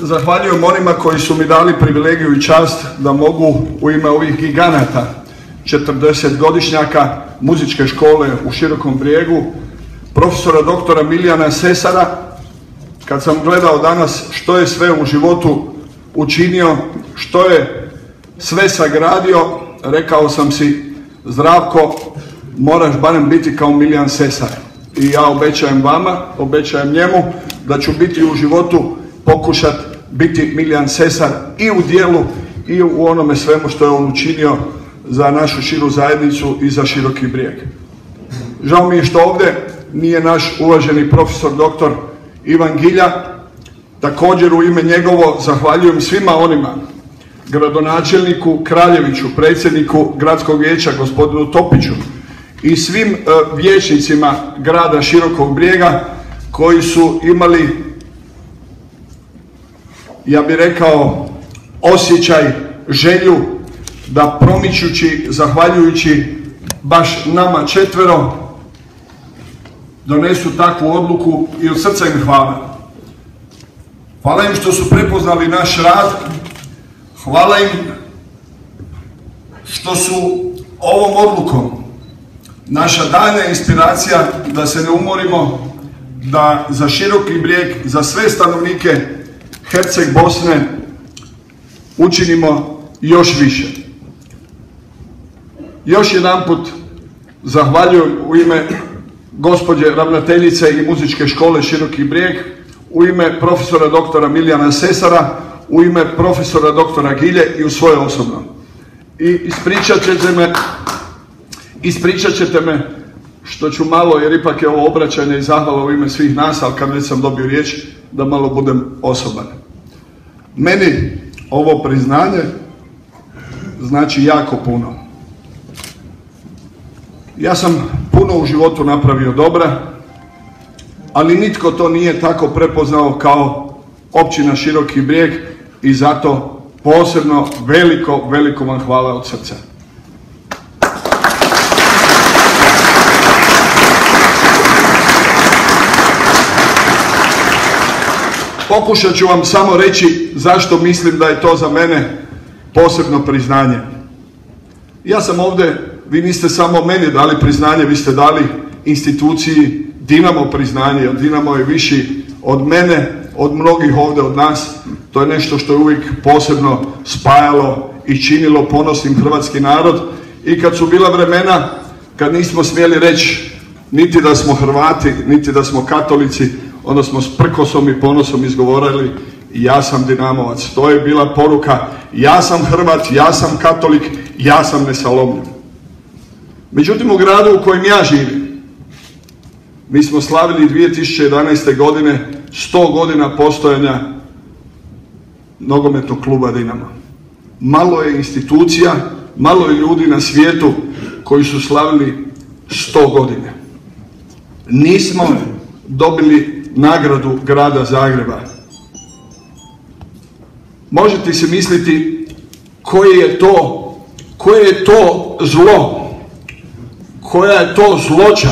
zahvaljujem onima koji su mi dali privilegiju i čast da mogu u ime ovih giganata 40 godišnjaka muzičke škole u Širokom brijegu, profesora doktora Milijana Sesara, kad sam gledao danas što je sve u životu učinio, što je sve sagradio, rekao sam si Zdravko, moraš barem biti kao Milijan Sesar. I ja obećajem vama, obećajem njemu da ću biti u životu pokušat biti Miljan Sesar i u dijelu i u onome svemu što je on učinio za našu širu zajednicu i za široki brijeg. Žao mi je što ovdje nije naš uvaženi profesor doktor Ivan Gilja. Također u ime njegovo zahvaljujem svima onima, gradonačelniku Kraljeviću, predsjedniku gradskog vijeća gospodinu Topiću i svim e, vijećnicima grada Širokog brijega koji su imali, ja bih rekao, osjećaj, želju da promičući, zahvaljujući baš nama četvero, donesu takvu odluku i od srca im hvala. Hvala im što su prepoznali naš rad, hvala im što su ovom odlukom naša daljna inspiracija da se ne umorimo, da za široki brijeg, za sve stanovnike Herceg Bosne učinimo još više. Još jedan put zahvaljujem u ime gospođe ravnateljice i muzičke škole Široki brijeg, u ime profesora doktora Milijana Sesara, u ime profesora doktora Gilje i u svoje osobno. I ispričat ćete me, ispričat ćete me što ću malo, jer ipak je ovo obraćanje i zahvala u ime svih nas, ali kad već sam dobio riječ, da malo budem osoban. Meni ovo priznanje znači jako puno. Ja sam puno u životu napravio dobra, ali nitko to nije tako prepoznao kao općina Široki brijeg i zato posebno veliko, veliko vam hvala od srca. Pokušat ću vam samo reći zašto mislim da je to za mene posebno priznanje. Ja sam ovdje, vi niste samo meni dali priznanje, vi ste dali instituciji Dinamo priznanje, jer Dinamo je viši od mene, od mnogih ovdje od nas. To je nešto što je uvijek posebno spajalo i činilo ponosnim hrvatski narod. I kad su bila vremena, kad nismo smjeli reći niti da smo Hrvati, niti da smo katolici, onda smo s prkosom i ponosom izgovorili ja sam Dinamovac. To je bila poruka, ja sam Hrvat, ja sam katolik, ja sam nesalomljiv. Međutim, u gradu u kojem ja živim, mi smo slavili 2011. godine 100 godina postojanja nogometnog kluba Dinama. Malo je institucija, malo je ljudi na svijetu koji su slavili 100 godine. Nismo dobili nagradu grada Zagreba. Možete se misliti koje je to, koje je to zlo, koja je to zloća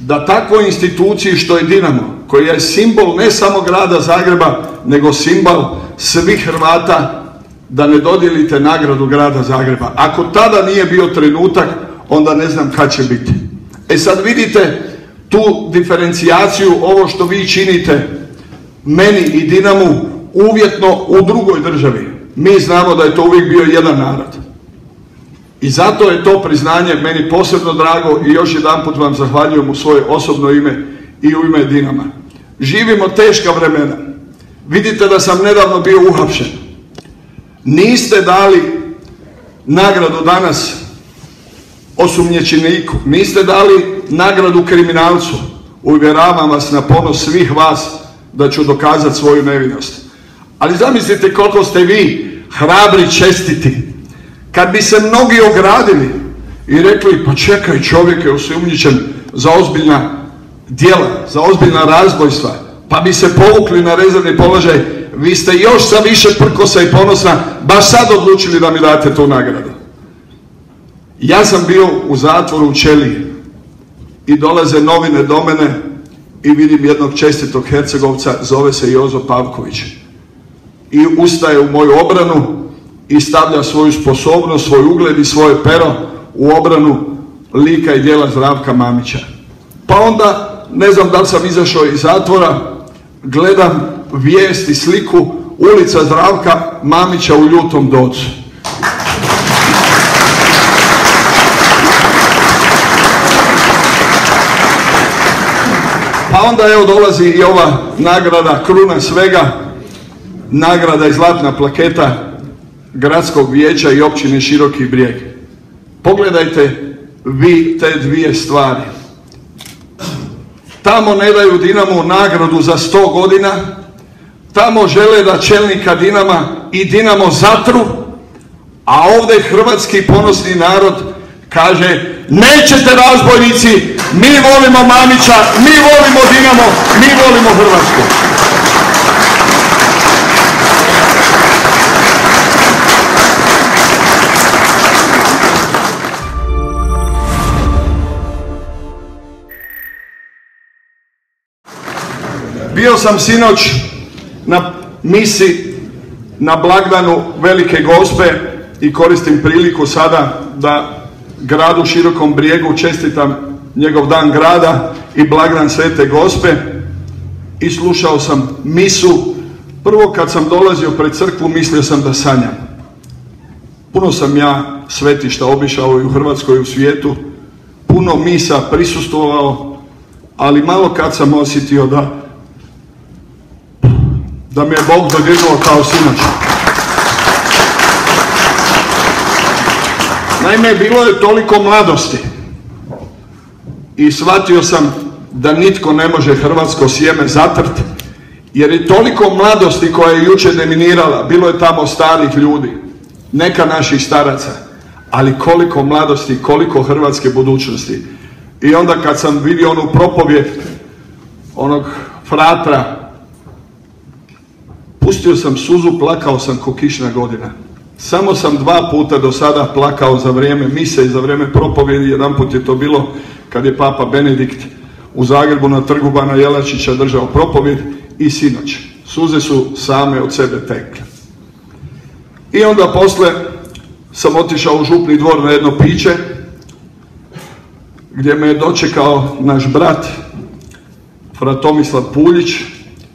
da takvoj instituciji što je Dinamo, koja je simbol ne samo grada Zagreba, nego simbol svih Hrvata, da ne dodijelite nagradu grada Zagreba. Ako tada nije bio trenutak, onda ne znam kad će biti. E sad vidite tu diferencijaciju, ovo što vi činite meni i Dinamu uvjetno u drugoj državi. Mi znamo da je to uvijek bio jedan narod. I zato je to priznanje meni posebno drago i još jedan put vam zahvaljujem u svoje osobno ime i u ime Dinama. Živimo teška vremena. Vidite da sam nedavno bio uhapšen. Niste dali nagradu danas osumnječeniku, niste dali nagradu kriminalcu. Uvjeravam vas na ponos svih vas da ću dokazati svoju nevinost. Ali zamislite koliko ste vi hrabri čestiti. Kad bi se mnogi ogradili i rekli pa čekaj čovjek je osumnjičen za ozbiljna djela, za ozbiljna razbojstva, pa bi se povukli na rezervni položaj, vi ste još sa više prkosa i ponosa baš sad odlučili da mi date tu nagradu. Ja sam bio u zatvoru u Čeliji i dolaze novine do mene i vidim jednog čestitog Hercegovca, zove se Jozo Pavković. i ustaje u moju obranu i stavlja svoju sposobnost, svoj ugled i svoje pero u obranu lika i dijela Zdravka Mamića. Pa onda, ne znam da li sam izašao iz zatvora, gledam vijest i sliku ulica Zdravka Mamića u ljutom docu. Onda evo dolazi i ova nagrada, kruna svega, nagrada i zlatna plaketa gradskog vijeća i općine Široki brijeg. Pogledajte vi te dvije stvari. Tamo ne daju Dinamo nagradu za 100 godina, tamo žele da čelnika Dinama i Dinamo zatru, a ovdje hrvatski ponosni narod kaže nećete razbojnici, mi volimo Mamića, mi volimo Dinamo, mi volimo Hrvatsku. Bio sam sinoć na misi na blagdanu Velike Gospe i koristim priliku sada da gradu Širokom brijegu čestitam njegov dan grada i blagdan Svete Gospe i slušao sam misu. Prvo kad sam dolazio pred crkvu mislio sam da sanjam. Puno sam ja svetišta obišao i u Hrvatskoj i u svijetu, puno misa prisustvovao, ali malo kad sam osjetio da da me je Bog dodirnuo kao sinoć. Naime, bilo je toliko mladosti i shvatio sam da nitko ne može hrvatsko sjeme zatrt, jer je toliko mladosti koja je jučer deminirala, bilo je tamo starih ljudi, neka naših staraca, ali koliko mladosti, koliko hrvatske budućnosti. I onda kad sam vidio onu propovjed onog fratra Pustio sam suzu, plakao sam ko kišna godina. Samo sam dva puta do sada plakao za vrijeme mise i za vrijeme propovjedi. Jedan put je to bilo kad je Papa Benedikt u Zagrebu na trgu Bana Jelačića držao propovjed i sinoć. Suze su same od sebe tekle. I onda posle sam otišao u župni dvor na jedno piće gdje me je dočekao naš brat Fratomislav Puljić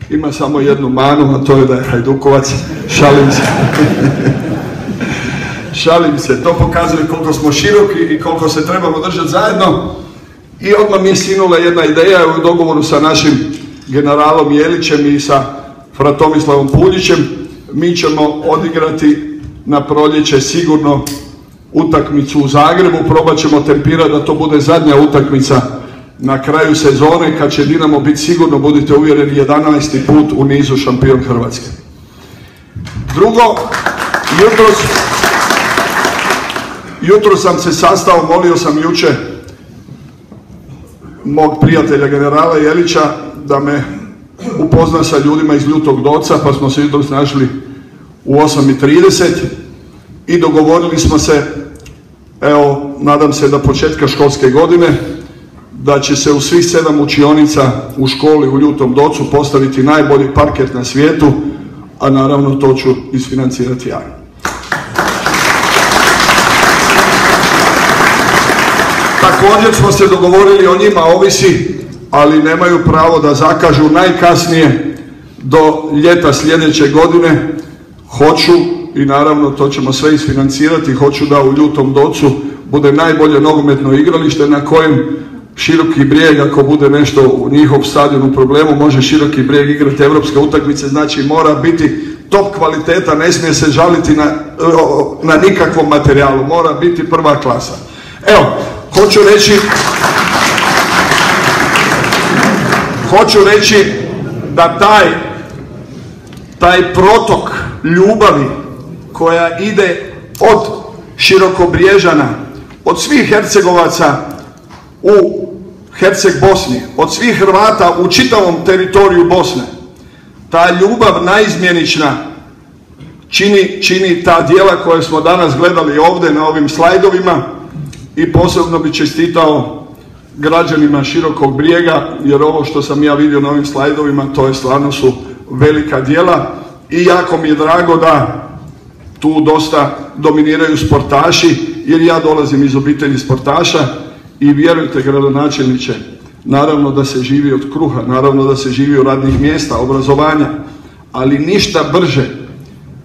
ima samo jednu manu, a to je da je Hajdukovac. Šalim se. Šalim se. To pokazuje koliko smo široki i koliko se trebamo držati zajedno. I odmah mi je sinula jedna ideja u dogovoru sa našim generalom Jelićem i sa Fratomislavom Puljićem. Mi ćemo odigrati na proljeće sigurno utakmicu u Zagrebu. Probat ćemo tempirati da to bude zadnja utakmica na kraju sezone kad će Dinamo biti sigurno, budite uvjereni, 11. put u nizu šampion Hrvatske. Drugo, jutro, jutro sam se sastao, molio sam juče mog prijatelja generala Jelića da me upozna sa ljudima iz Ljutog Doca, pa smo se jutro našli u 8.30 i dogovorili smo se, evo, nadam se da početka školske godine, da će se u svih sedam učionica u školi u Ljutom Docu postaviti najbolji parket na svijetu, a naravno to ću isfinancirati ja. Također smo se dogovorili o njima ovisi, ali nemaju pravo da zakažu najkasnije do ljeta sljedeće godine. Hoću i naravno to ćemo sve isfinancirati, hoću da u Ljutom Docu bude najbolje nogometno igralište na kojem Široki brijeg, ako bude nešto u njihov stadion u problemu, može Široki brijeg igrati evropske utakmice, znači mora biti top kvaliteta, ne smije se žaliti na, na nikakvom materijalu, mora biti prva klasa. Evo, hoću reći, hoću reći da taj, taj protok ljubavi koja ide od Širokobriježana, od svih Hercegovaca u Herceg Bosni, od svih Hrvata u čitavom teritoriju Bosne. Ta ljubav najizmjenična čini, čini ta dijela koje smo danas gledali ovdje na ovim slajdovima i posebno bi čestitao građanima širokog brijega, jer ovo što sam ja vidio na ovim slajdovima, to je stvarno su velika dijela i jako mi je drago da tu dosta dominiraju sportaši, jer ja dolazim iz obitelji sportaša i vjerujte gradonačelniče, naravno da se živi od kruha, naravno da se živi od radnih mjesta, obrazovanja, ali ništa brže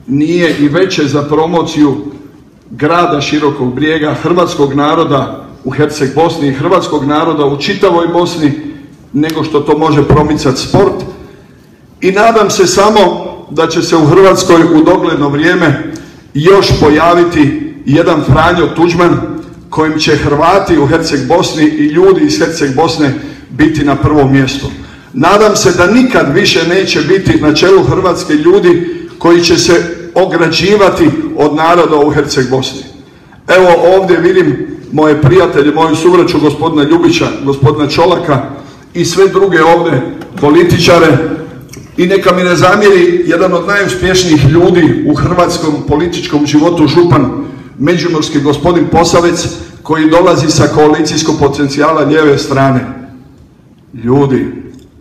nije i veće za promociju grada Širokog brijega, hrvatskog naroda u Herceg Bosni i hrvatskog naroda u čitavoj Bosni, nego što to može promicati sport. I nadam se samo da će se u Hrvatskoj u dogledno vrijeme još pojaviti jedan Franjo Tuđman kojim će Hrvati u Herceg Bosni i ljudi iz Herceg Bosne biti na prvom mjestu. Nadam se da nikad više neće biti na čelu Hrvatske ljudi koji će se ograđivati od naroda u Herceg Bosni. Evo ovdje vidim moje prijatelje, moju subraću gospodina Ljubića, gospodina Čolaka i sve druge ovdje političare i neka mi ne zamjeri jedan od najuspješnijih ljudi u hrvatskom političkom životu župan Međimurski gospodin Posavec koji dolazi sa koalicijskog potencijala lijeve strane. Ljudi,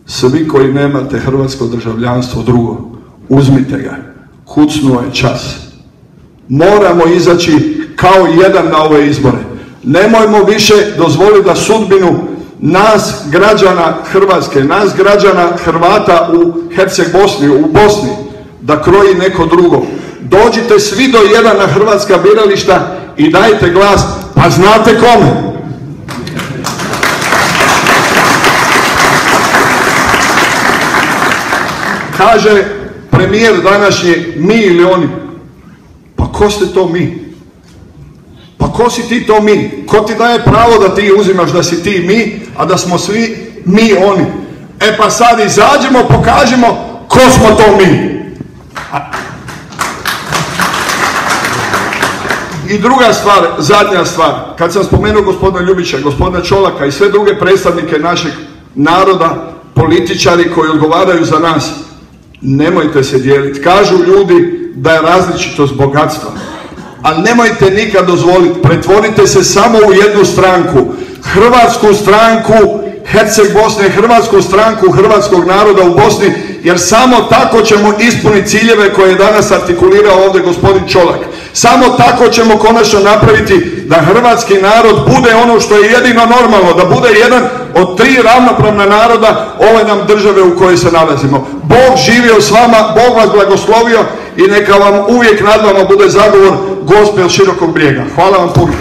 svi koji nemate hrvatsko državljanstvo drugo, uzmite ga. Kucnuo je čas. Moramo izaći kao jedan na ove izbore. Nemojmo više dozvoliti da sudbinu nas građana Hrvatske, nas građana Hrvata u Herceg Bosni, u Bosni, da kroji neko drugo. Dođite svi do jedan na hrvatska birališta i dajte glas, pa znate kome. Kaže premijer današnji mi ili oni. Pa ko ste to mi? Pa ko si ti to mi? Ko ti daje pravo da ti uzimaš da si ti mi, a da smo svi mi oni? E pa sad izađemo, pokažemo ko smo to mi. I druga stvar, zadnja stvar, kad sam spomenuo gospodina Ljubića, gospodina Čolaka i sve druge predstavnike našeg naroda, političari koji odgovaraju za nas, nemojte se dijeliti. Kažu ljudi da je različitost bogatstva. Ali nemojte nikad dozvoliti, pretvorite se samo u jednu stranku. Hrvatsku stranku Herceg Bosne, Hrvatsku stranku hrvatskog naroda u Bosni, jer samo tako ćemo ispuniti ciljeve koje je danas artikulirao ovdje gospodin Čolak. Samo tako ćemo konačno napraviti da hrvatski narod bude ono što je jedino normalno, da bude jedan od tri ravnopravna naroda ove nam države u kojoj se nalazimo. Bog živio s vama, Bog vas blagoslovio i neka vam uvijek nad vama bude zagovor gospel širokog brijega. Hvala vam puno.